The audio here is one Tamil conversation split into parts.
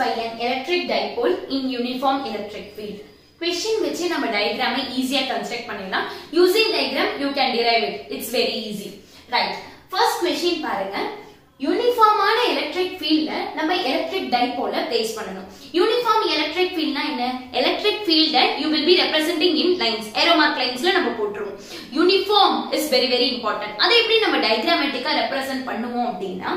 by an electric dipole in uniform electric field. Question வச்சு நம்ம diagram ஈஸியா கன்ஸ்ட்ரக்ட் பண்ணிடலாம். Using diagram you can derive it. It's very easy. Right. First question பாருங்க. யூனிஃபார்மான எலக்ட்ரிக் ஃபீல்ட்ல நம்ம எலக்ட்ரிக் டைபோல பிளேஸ் பண்ணணும். யூனிஃபார்ம் எலக்ட்ரிக் ஃபீல்ட்னா என்ன? Electric ஃபீல்ட you will be representing in lines arrow mark லைன்ஸ்ல நம்ம போட்டுருவோம். Uniform is very very important அதை எப்படி நம்ம டயக்ராமேட்டிக்கா ரெப்ரசென்ட் பண்ணுவோம் அப்படின்னா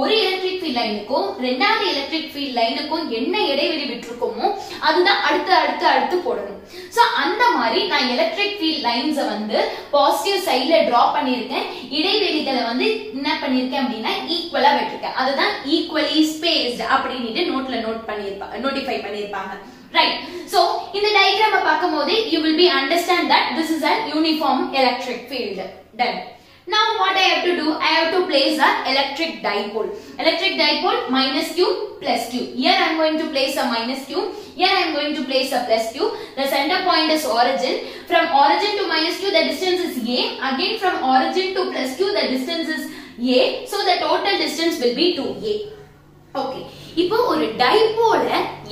ஒரு எலக்ட்ரிக் ஃபீல்ட் லைனுக்கும் ரெண்டாவது எலக்ட்ரிக் ஃபீல்ட் லைனுக்கும் என்ன இடைவெளி விட்டுருக்கோமோ அதுதான் அடுத்து அடுத்து அடுத்து போடணும். சோ அந்த மாதிரி நான் எலக்ட்ரிக் ஃபீல்ட் லைன்ஸ வந்து பாசிட்டிவ் சைடில் டிரா பண்ணிருக்கேன் இடைவெளிகளை வந்து என்ன பண்ணிருக்கேன் அப்படின்னா ஈக்குவலா விட்டுருக்கேன். அதுதான் ஈக்குவலி ஸ்பேஸ்ட் அப்படின்னு நோட்ல நோட் பண்ணிருப்பாங்க notify Right. So, in the diagram of you will be understand that this is an uniform electric field. Done. Now what I have to do? I have to place a electric dipole. Electric dipole minus q plus q. Here I am going to place a minus q. Here I am going to place a plus q. The center point is origin. From origin to minus q the distance is a. Again from origin to plus q the distance is a. So the total distance will be 2a. Okay இப்போ ஒரு டைபோல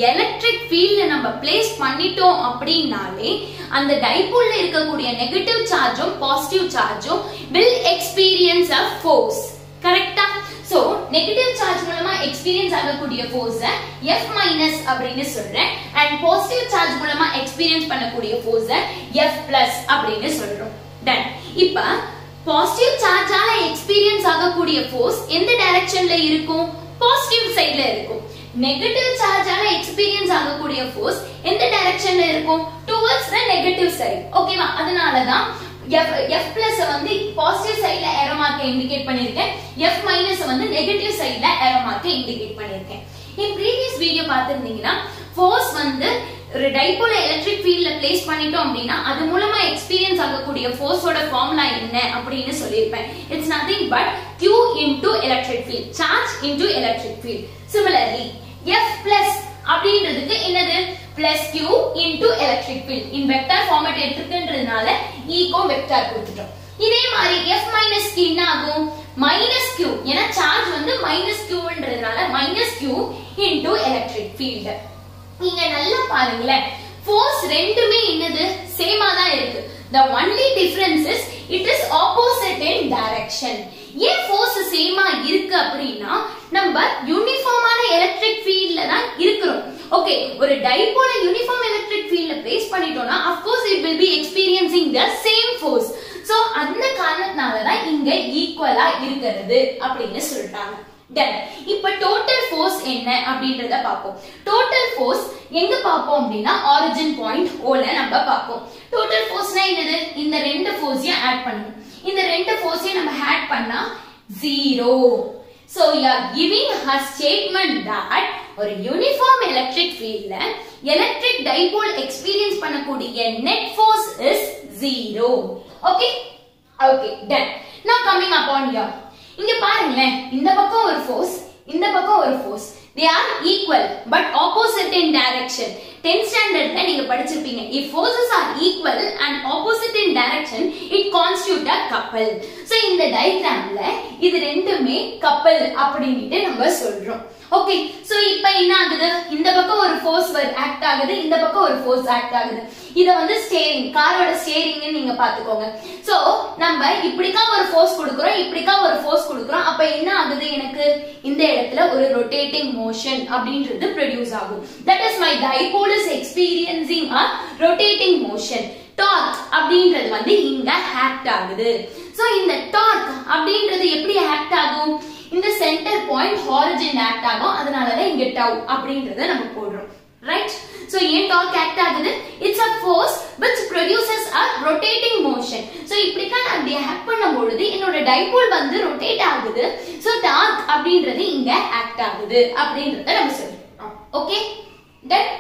எலக்ட்ரிக் ஃபீல்ட நம்ம பிளேஸ் பண்ணிட்டோம் அப்படின்னாலே அந்த டைபோல்ல இருக்கக்கூடிய நெகட்டிவ் சார்ஜும் பாசிட்டிவ் சார்ஜும் வில் எக்ஸ்பீரியன்ஸ் அ ஃபோர்ஸ் கரெக்டா சோ நெகட்டிவ் சார்ஜ் மூலமா எக்ஸ்பீரியன்ஸ் ஆகக்கூடிய ஃபோர்ஸ எஃப் மைனஸ் அப்படின்னு சொல்றேன். அண்ட் பாசிட்டிவ் சார்ஜ் மூலமா எக்ஸ்பீரியன்ஸ் பண்ணக்கூடிய ஃபோர்ஸ எஃப் பிளஸ் அப்படின்னு சொல்றோம். டன் இப்போ பாசிட்டிவ் சார்ஜால எக்ஸ்பீரியன்ஸ் ஆகக்கூடிய ஃபோர்ஸ் எந்த டைரக்ஷன்ல இருக்கும்? பாசிட்டிவ் சைடுல இருக்கும். நெகட்டிவ் சார்ஜால எக்ஸ்பீரியன்ஸ் ஆகக்கூடிய ஃபோர்ஸ் எந்த டைரக்ஷன்ல இருக்கும்? டுவர்ட்ஸ் த நெகட்டிவ் சைடு ஓகேவா அதனால தான் எஃப் எஃப் பிளஸ் வந்து பாசிட்டிவ் சைடுல ஏரோ மார்க்கை இண்டிகேட் பண்ணிருக்கேன் எஃப் மைனஸ் வந்து நெகட்டிவ் சைடுல ஏரோ மார்க்கை இண்டிகேட் பண்ணிருக்கேன் இன் ப்ரீவியஸ் வீடியோ பார்த்திருந்தீங்கன்னா ஃபோர்ஸ் வந்து ஒரு டைபோல எலக்ட்ரிக் ஃபீல்ட்ல பிளேஸ் பண்ணிட்டோம் அப்படின்னா அது மூலமா எக்ஸ்பீரியன்ஸ் ஆகக்கூடிய ஃபோர்ஸோட ஃபார்முலா என்ன அப்படின்னு சொல்லியிருப்பேன். It's nothing but Q into electric field charge into electric field similarly F plus அப்படின்றதுக்கு என்னது? Plus Q into electric field in vector format எடுத்துருக்குன்றதுனால ஈகோ வெக்டர் கொடுத்துட்டோம். இதே மாதிரி எஃப் மைனஸ் Q என்ன ஆகும்? மைனஸ் கியூ ஏன்னா சார்ஜ் வந்து minus கியூன்றதுனால minus Q into electric field நீங்க நல்லா பாருங்களேன். ஃபோர்ஸ் ரெண்டுமே என்னது? சேமா தான் இருக்கு. The only difference is it is opposite in direction. ஏன் ஃபோர்ஸ் சேமா இருக்கு அப்படின்னா நம்ம யூனிஃபார்மான எலக்ட்ரிக் ஃபீல்ட்ல தான் இருக்கிறோம். ஓகே ஒரு டைபோல யூனிஃபார்ம் எலக்ட்ரிக் ஃபீல்ட்ல பேஸ் பண்ணிட்டோம்னா of it will be be the same force so so அந்த காரணத்தினால தான் இங்க ஈக்குவலா இருக்கிறது அப்படின்னு சொல்றாங்க. டன் இப்ப டோட்டல் ஃபோர்ஸ் என்ன அப்படின்றத பார்ப்போம். டோட்டல் ஃபோர்ஸ் எங்க பார்ப்போம் அப்படின்னா ஆரிஜின் பாயிண்ட் ஓல நம்ம பார்ப்போம். டோட்டல் ஃபோர்ஸ்னா என்னது? இந்த ரெண்டு ஃபோர்ஸையும் ஆட் பண்ணணும். இந்த ரெண்டு ஃபோர்ஸையும் நம்ம ஆட் பண்ணா zero So we are giving her statement that ஒரு யூனிஃபார்ம் எலக்ட்ரிக் ஃபீல்ட்ல electric dipole எக்ஸ்பீரியன்ஸ் பண்ணக்கூடிய net force is zero okay okay done. now coming upon here. இங்க பாருங்களேன் இந்த பக்கம் ஒரு ஃபோர்ஸ் இந்த பக்கம் ஒரு force they are equal but opposite in direction 10th standardல நீங்க படிச்சிருப்பீங்க if forces are equal and opposite in direction it constitute a couple so இந்த டயகிராம்ல இது ரெண்டுமே கப்பல் அப்படின்ட்டு நம்ம சொல்றோம் ஓகே சோ இப்போ என்ன ஆகுது? இந்த பக்கம் ஒரு ஃபோர்ஸ் ஆக்ட் ஆகுது இந்த பக்கம் ஒரு ஃபோர்ஸ் ஆக்ட் ஆகுது. இத வந்து ஸ்டேரிங் காரோட ஸ்டேரிங் நீங்க பாத்துக்கோங்க. சோ நம்ம இப்படிக்கா ஒரு ஃபோர்ஸ் கொடுக்கறோம் இப்படிக்கா ஒரு ஃபோர்ஸ் கொடுக்கறோம். அப்ப என்ன ஆகுது எனக்கு? இந்த இடத்துல ஒரு ரொட்டேட்டிங் மோஷன் அப்படின்றது ப்ரொடியூஸ் ஆகும். That is my dipole is experiencing a rotating motion torque அப்படின்றது வந்து இங்க ஆக்ட் ஆகுது. சோ இந்த டார்க் அப்படின்றது எப்படி ஆக்ட் ஆகும்? இந்த சென்டர் பாயிண்ட் ஹாரிஜின் ஆக்ட் ஆகும். அதனாலதான் இங்க டவ் அப்படின்றத நம்ம போடுறோம். ரைட் சோ ஏன் டார்க் ஆக்ட் ஆகுது? It's a force which produces a rotating motion. சோ இப்படிக்கா நான் இப்படி ஆக்ட் பண்ணும் பொழுது என்னோட டைபோல் வந்து ரொட்டேட் ஆகுது. சோ டார்க் அப்படின்றது இங்க ஆக்ட் ஆகுது அப்படின்றத நம்ம சொல்றோம் okay done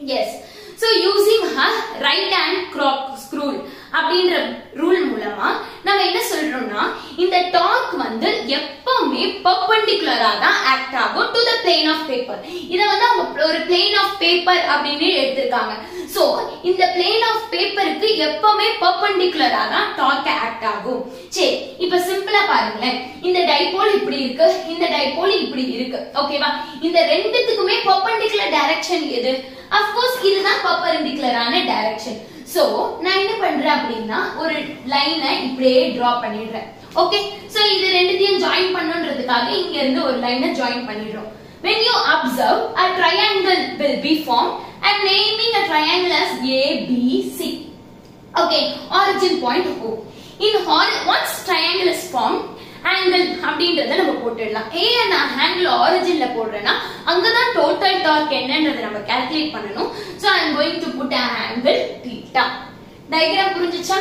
yes so using a right hand cork screw rule அப்படின்ற ரூல் மூலமா நம்ம என்ன சொல்றோம்னா இந்த டார்க் வந்து எப்ப எப்பவுமே பர்பெண்டிகுலரா தான் ஆக்ட் ஆகும் to the plane of paper இத வந்து அவங்க ஒரு பிளேன் ஆஃப் பேப்பர் அப்படின்னு எடுத்திருக்காங்க. சோ இந்த பிளேன் ஆஃப் பேப்பருக்கு எப்பவுமே பர்பெண்டிகுலரா தான் டார்க் ஆக்ட் ஆகும். சரி இப்ப சிம்பிளா பாருங்களேன். இந்த டைபோல் இப்படி இருக்கு இந்த டைபோல் இப்படி இருக்கு. ஓகேவா இந்த ரெண்டுத்துக்குமே பர்பெண்டிகுலர் டைரக்ஷன் எது? அஃப்கோர்ஸ் இதுதான் பர்பெண்டிகுலரான டைரக்ஷன் சோ நான் என்ன பண்றேன் அப்படின்னா ஒரு லைனை இப்படியே டிரா பண்ணிடுறேன். ஓகே சோ இது ரெண்டுத்தையும் ஜாயின் பண்ணுன்றதுக்காக இங்க இருந்து ஒரு லைனை ஜாயின் பண்ணிடுறோம். When you observe a triangle will be formed and naming a triangle as abc okay origin point o. In hor- once triangle is formed angle அப்படின்றத நம்ம போட்டுடலாம். ஏ நான் ஆங்கிள் ஆரிஜின்ல போடுறேன்னா அங்கதான் டோட்டல் டார்க் என்னன்றதை நம்ம கால்குலேட் பண்ணணும். So I am going to put angle theta diagram புரிஞ்சுச்சா?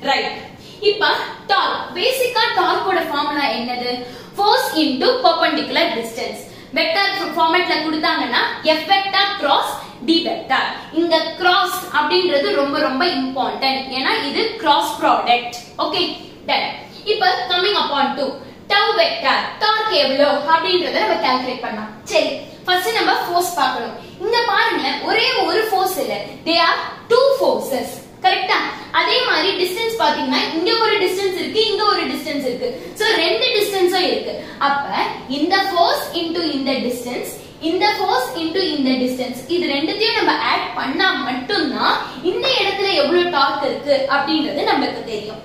ரைட் இப்ப டார்க் பேசிக்கா டார்க்கோட ஃபார்முலா என்னது? Force into perpendicular distance vector ஃபார்மேட்ல கொடுத்தாங்கன்னா F vector cross D vector இங்க கிராஸ் அப்படின்றது ரொம்ப ரொம்ப இம்பார்ட்டன்ட் ஏன்னா இது கிராஸ் ப்ராடக்ட் ஓகே டன் இப்ப coming upon to tau vector torque எவ்வளோ அப்படின்றத நம்ம கால்குலேட் பண்ணலாம். சரி ஃபர்ஸ்ட் நம்ம ஃபோர்ஸ் பார்க்கணும். இங்க பாருங்க ஒரே ஒரு ஃபோர்ஸ் இல்ல. தே ஆர் டூ ஃபோர்ஸஸ் கரெக்டா அதே மாதிரி டிஸ்டன்ஸ் பாத்தீங்கன்னா இங்க ஒரு டிஸ்டன்ஸ் இருக்கு இங்க ஒரு டிஸ்டன்ஸ் இருக்கு. சோ ரெண்டு டிஸ்டன்ஸும் இருக்கு. அப்ப இந்த ஃபோர்ஸ் இன்டு இந்த டிஸ்டன்ஸ் இந்த ஃபோர்ஸ் இன்டு இந்த டிஸ்டன்ஸ் இது ரெண்டுத்தையும் நம்ம ஆட் பண்ணா மட்டும்தான் இந்த இடத்துல எவ்வளவு டார்க் இருக்கு அப்படின்றது நமக்கு தெரியும்.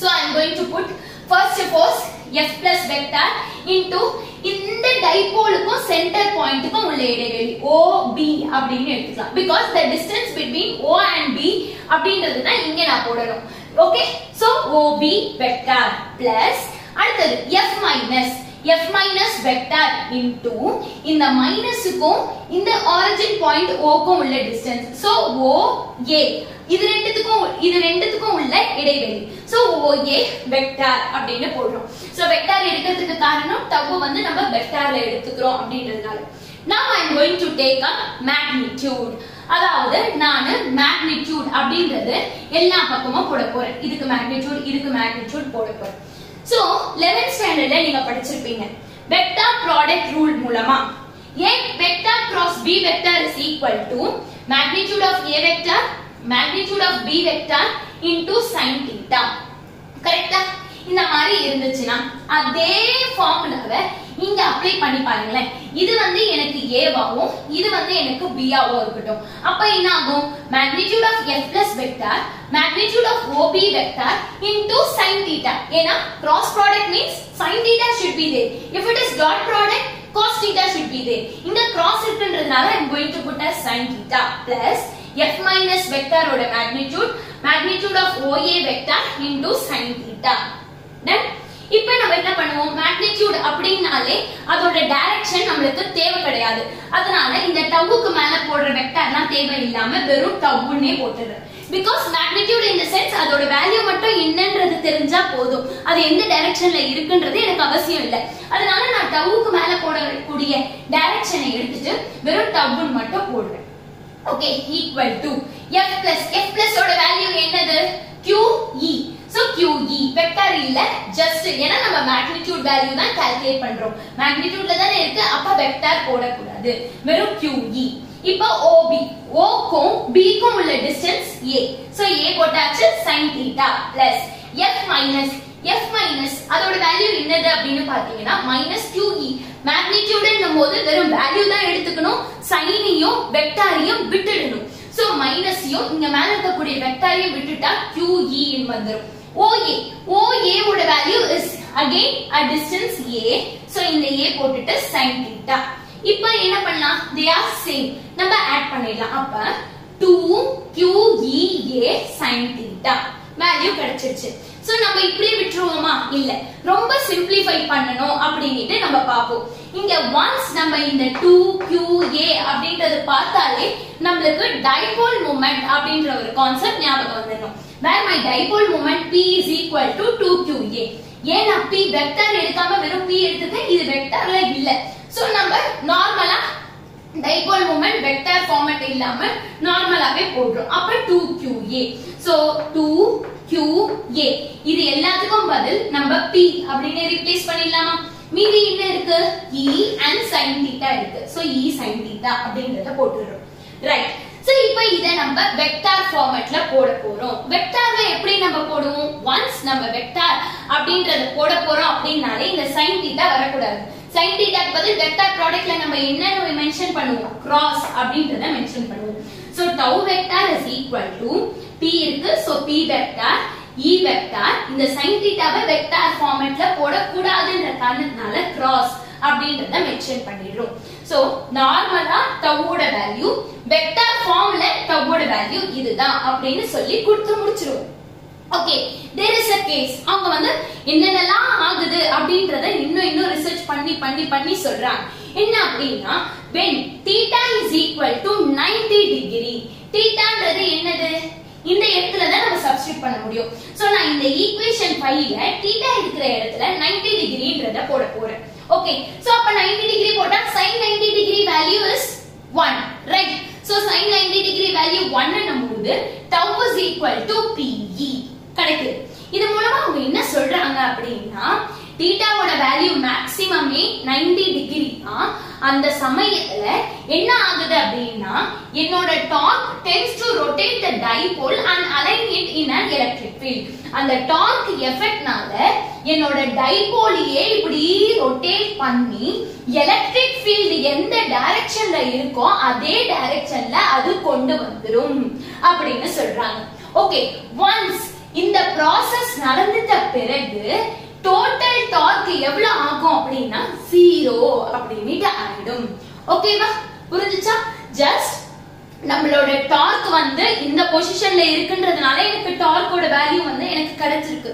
So I am going to put first force F plus vector into இந்த டைபோலுக்கும் சென்டர் பாயிண்ட்டுக்கும் உள்ள இடைவெளி OB அப்படின்னு எடுத்துக்கலாம். Because the distance between O and B அப்படின்றது தான் இங்க நான் போடணும். Okay so O B vector plus அடுத்தது F minus F minus vector into இந்த மைனஸுக்கும் இந்த origin பாயிண்ட் Oக்கும் உள்ள டிஸ்டன்ஸ் ஸோ ஓ ஏ இது ரெண்டுத்துக்கும் இது ரெண்டுத்துக்கும் உள்ள இடைவெளி. சோ OA வெக்டார் அப்படின்னு போடுறோம். ஸோ வெக்டார் எடுக்கிறதுக்கு காரணம் டவு வந்து நம்ம வெக்டார்ல எடுத்துக்கிறோம் அப்படின்றதுனால. Now i am going to take a magnitude. அதாவது நான் magnitude அப்படின்றது எல்லா பக்கமும் போட போறேன். இதுக்கு magnitude இதுக்கு magnitude போட போறேன். சோ 11th ஸ்டாண்டர்ட்ல நீங்க படிச்சிருப்பீங்க வெக்டார் ப்ராடக்ட் ரூல் மூலமா a vector cross b vector is equal to magnitude of a vector magnitude of b vector into sin theta கரெக்டா இந்த மாதிரி இருந்துச்சுன்னா அதே ஃபார்முலாவை நீங்க அப்ளை பண்ணி பாருங்களேன் இது வந்து எனக்கு ஏவாவும் இது வந்து எனக்கு பியாவும் இருக்கட்டும் அப்ப என்ன ஆகும் magnitude of F plus vector magnitude of OB vector into sine theta ஏன்னா cross product means sine theta should be there if it is dot product cos theta should be there. இந்த கிராஸ் இருக்குன்றதுனால I'm going to put as sin theta plus f minus vector ஓட magnitude magnitude of OA vector into sin theta. Then இப்போ நம்ம என்ன பண்ணுவோம் அப்படின்னாலே அதோட டைரக்ஷன் நம்மளுக்கு தேவை கிடையாது. அதனால இந்த டவுக்கு மேல போடுற வெக்டார்லாம் தேவை இல்லாம வெறும் டவுன்னே போட்டுடுறேன். பிகாஸ் மேக்னிடியூட் இந்த சென்ஸ் அதோட வேல்யூ மட்டும் என்னன்றது தெரிஞ்சா போதும். அது எந்த டைரக்ஷன்ல இருக்குன்றது எனக்கு அவசியம் இல்லை. அதனால நான் டவுக்கு மேல போடக்கூடிய டைரக்ஷனை எடுத்துட்டு வெறும் டவுன் மட்டும் போடுறேன். Okay equal to F plus F plus ஓட வேல்யூ என்னது QE சோ QE வெக்டார் இல்ல ஜஸ்ட் ஏன்னா நம்ம மேக்னிடியூட் வேல்யூ தான் கால்குலேட் பண்றோம். மேக்னிடியூட்ல தானே இருக்கு. அப்ப வெக்டார் போடக்கூடாது. வெறும் QE இப்போ OB ஓக்கும் பிக்கும் உள்ள டிஸ்டன்ஸ் ஏ சோ ஏ போட்டாச்சு sin theta plus F minus F minus அதோட வேல்யூ என்னது அப்படின்னு பாத்தீங்கன்னா மைனஸ் QE மேக்னிடியூட்னும் போது வெறும் வேல்யூ தான் எடுத்துக்கணும். சைனையும் வெக்டாரையும் விட்டுடணும். சோ மைனஸையும் இங்க மேல இருக்கக்கூடிய வெக்டாரையும் விட்டுட்டா QE ன்னு வந்துரும். OA OA ஓட value is again a distance A. So இந்த A போட்டுட்டு sin theta. இப்போ என்ன பண்ணலாம்? They are same. நம்ம ஆட் பண்ணிடலாம். அப்ப 2 QEA sin theta. வேல்யூ கிடைச்சிருச்சு. சோ நம்ம இப்படியே விட்டுருவோமா? இல்ல. ரொம்ப சிம்பிளிஃபை பண்ணணும் அப்படின்ட்டு நம்ம பார்ப்போம். இங்க ஒன்ஸ் நம்ம இந்த 2QA அப்படின்றது பார்த்தாலே நம்மளுக்கு டைபோல் மூமெண்ட் அப்படின்ற ஒரு கான்செப்ட் ஞாபகம் வந்துடும் where my dipole moment P is equal to 2QA ஏன் நான் P வெக்டர் எடுக்காம வெறும் பி எடுத்துட்டேன் இது வெக்டர்ல இல்ல? சோ நம்ம நார்மலா டைபோல் மூமெண்ட் வெக்டர் ஃபார்மட் இல்லாம நார்மலாவே போடுறோம் அப்ப 2QA சோ 2QA இது எல்லாத்துக்கும் பதில் நம்ம P அப்படின்னு ரீப்ளேஸ் பண்ணிடலாமா? மீதி என்ன இருக்கு? E and sin theta இருக்கு. சோ E sin theta அப்படிங்கறத போட்டுறோம் ரைட் சோ இப்போ இத நம்ம வெக்டார் ஃபார்மட்ல போட போறோம். வெக்டார்ல எப்படி நம்ம போடுவோம்? ஒன்ஸ் நம்ம வெக்டார் அப்படின்றத போட போறோம் அப்படினாலே இந்த சைன் தீட்டா வரக்கூடாது. Sin theta பதில் வெக்டார் ப்ராடக்ட்ல நம்ம என்ன மென்ஷன் பண்ணுவோம்? கிராஸ் அப்படின்றத மென்ஷன் பண்ணுவோம். So tau vector is equal to p இருக்கு. So p vector e vector இந்த சைன் தீட்டாவை வெக்டார் ஃபார்மட்ல போடக்கூடாதுன்ற காரணத்தினால கிராஸ் அப்படின்றத மென்ஷன் பண்ணிடுறோம். சோ நார்மலா டவோட வேல்யூ வெக்டார் ஃபார்ம்ல டவோட வேல்யூ இதுதான் அப்படின்னு சொல்லி கொடுத்து முடிச்சிருவோம். Okay there is a case அவங்க வந்து என்னென்னலாம் ஆகுது அப்படின்றத இன்னும் இன்னும் ரிசர்ச் பண்ணி பண்ணி பண்ணி சொல்றாங்க. என்ன அப்படின்னா when theta is equal to 90 degree தீட்டான்றது என்னது? இந்த இடத்துல தான் நம்ம சப்ஸ்டிட் பண்ண முடியும். சோ நான் இந்த ஈக்குவேஷன் 5ல தீட்டா இருக்கிற இடத்துல 90 டிகிரின்றத போட போறேன். ஓகே சோ அப்ப 90 டிகிரி போட்டா sin 90 degree value is 1 right so sin 90 degree value 1 என்னும்போது tau is equal to pe கிடைக்குது இது மூலமா அவங்க என்ன சொல்றாங்க அப்படின்னா தீட்டாவோட வேல்யூ மேக்சிமமே நைன்டி டிகிரி தான் அந்த சமயத்துல என்ன ஆகுது அப்படின்னா என்னோட torque tends to rotate the dipole and align it in an electric field அந்த டார்க் எஃபெக்ட்னால என்னோட டைபோலியே இப்படி ரொட்டேட் பண்ணி எலக்ட்ரிக் ஃபீல்டு எந்த டைரக்ஷன்ல இருக்கோ அதே டைரக்ஷன்ல அது கொண்டு வந்துரும் அப்படின்னு சொல்றாங்க. ஓகே ஒன்ஸ் இந்த ப்ராசஸ் நடந்துட்ட பிறகு டோட்டல் டார்க் எவ்வளவு ஆகும் அப்படின்னா ஜீரோ அப்படின்னுட்டு ஆயிடும். ஓகேவா புரிஞ்சுச்சா? ஜஸ்ட் நம்மளோட டார்க் வந்து இந்த பொசிஷன்ல இருக்குன்றதுனால எனக்கு டார்க்கோட வேல்யூ வந்து எனக்கு கிடைச்சிருக்கு.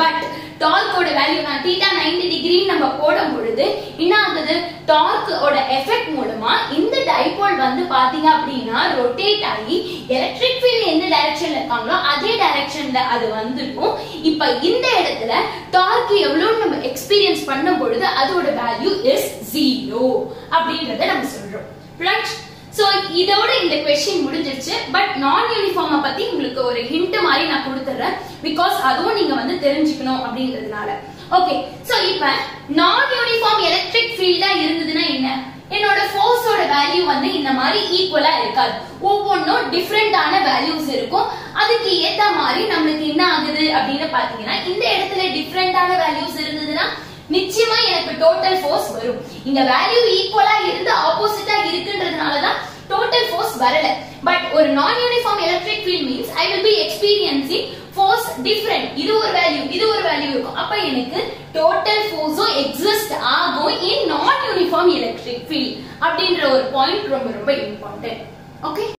பட் டார்க்கோட வேல்யூ நான் தீட்டா 90 டிகிரி நம்ம போடும் பொழுது என்ன ஆகுது? டார்க்கோட எஃபெக்ட் மூலமா இந்த டைபோல் வந்து பாத்தீங்க அப்படின்னா ரொட்டேட் ஆகி எலக்ட்ரிக் ஃபீல்ட் எந்த டைரக்ஷன்ல இருக்காங்களோ அதே டைரக்ஷன்ல அது வந்துடும். இப்ப இந்த இடத்துல டார்க் எவ்வளவு நம்ம எக்ஸ்பீரியன்ஸ் பண்ணும் பொழுது அதோட வேல்யூ இஸ் ஜீரோ அப்படின்றத நம்ம சொல்றோம். ரைட் சோ இதோட இந்த கொஸ்டின் முடிஞ்சிருச்சு. பட் நான் யூனிஃபார்மை பத்தி உங்களுக்கு ஒரு ஹிண்ட் மாதிரி நான் கொடுத்துறேன். பிகாஸ் அதுவும் நீங்க வந்து தெரிஞ்சுக்கணும் அப்படிங்கிறதுனால. ஓகே சோ இப்ப நான் யூனிஃபார்ம் எலக்ட்ரிக் ஃபீல்டா இருந்ததுன்னா என்ன? என்னோட ஃபோர்ஸோட வேல்யூ வந்து இந்த மாதிரி ஈக்குவலா இருக்காது. ஒவ்வொன்றும் டிஃப்ரெண்டான வேல்யூஸ் இருக்கும். அதுக்கு ஏத்த மாதிரி நம்மளுக்கு என்ன ஆகுது அப்படின்னு பாத்தீங்கன்னா இந்த இடத்துல டிஃப்ரெண்டான வேல்யூஸ் இருந்ததுன்னா நிச்சயமா எனக்கு டோட்டல் ஃபோர்ஸ் வரும். இங்க வேல்யூ ஈக்குவலா இருந்து ஆப்போசிட்டா இருக்குன்றதுனால தான் டோட்டல் ஃபோர்ஸ் வரல. பட் ஒரு non uniform electric field means I will be experiencing force different இது ஒரு வேல்யூ இது ஒரு வேல்யூ இருக்கும். அப்ப எனக்கு டோட்டல் ஃபோர்ஸும் எக்ஸிஸ்ட் ஆகும் இன் நான் யூனிஃபார்ம் எலக்ட்ரிக் ஃபீல்ட் அப்படின்ற ஒரு பாயிண்ட் ரொம்ப ரொம்ப இம்பார்ட்டன்ட் ஓகே